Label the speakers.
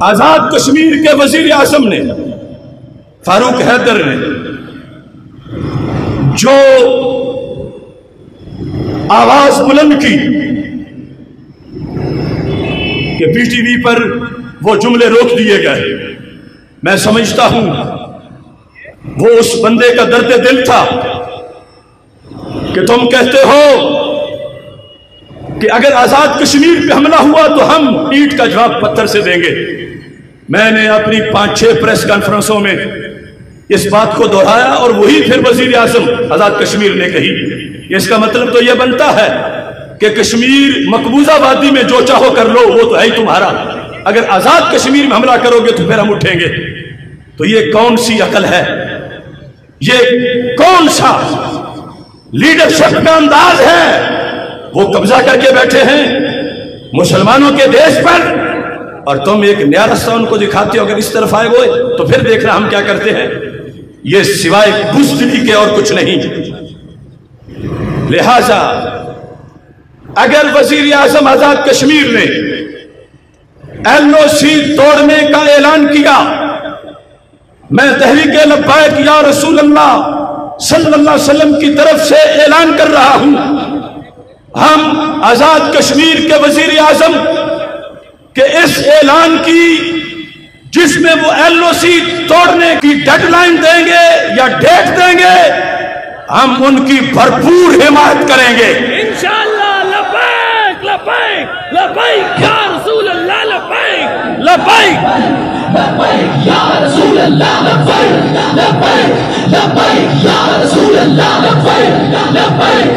Speaker 1: آزاد کشمیر کے وزیر اعظم نے، فاروق حیدر نے، جو آواز بلند کی کہ پی ٹی وی پر وہ جملے روک دیے گئے۔ میں سمجھتا ہوں، وہ اس بندے کا درد دل تھا کہ تم کہتے ہو کہ اگر آزاد کشمیر پہ حملہ ہوا تو ہم اینٹ کا جواب پتھر سے دیں گے۔ میں نے اپنی پانچ چھ پریس کانفرنسوں میں اس بات کو دہرایا اور وہی پھر وزیر اعظم آزاد کشمیر نے کہی۔ اس کا مطلب تو یہ بنتا ہے کہ کشمیر مقبوضہ وادی میں جو چاہو کر لو، وہ تو ہے ہی تمہارا۔ اگر آزاد کشمیر میں حملہ کرو گے تو پھر ہم اٹھیں گے۔ تو یہ کون سی عقل ہے؟ یہ کون سا لیڈرشپ کا انداز ہے؟ وہ قبضہ کر کے بیٹھے ہیں مسلمانوں کے دیش پر۔ اور تم ایک نیا رستہ ان کو دکھاتے ہو، اگر اس طرف آئے ہوئے تو پھر دیکھنا ہم کیا کرتے ہیں۔ یہ سوائے بزدلی کے اور کچھ نہیں۔ لہذا اگر وزیر اعظم آزاد کشمیر نے ایل او سی توڑنے کا اعلان کیا، میں تحریک لبائک یا رسول اللہ صلی اللہ علیہ وسلم کی طرف سے اعلان کر رہا ہوں۔ آزاد کشمیر کے وزیر اعظم کہ اس اعلان کی جس میں وہ ایل او سی توڑنے کی ڈیڈ لائن دیں گے یا ڈیٹ دیں گے ہم ان کی بھرپور حمایت کریں گے۔
Speaker 2: انشاءاللہ لبیک لبیک لبیک یا رسول اللہ لبیک لبیک۔
Speaker 3: لبيك يا رسول الله لبيك لبيك لبيك يا رسول لبيك يا رسول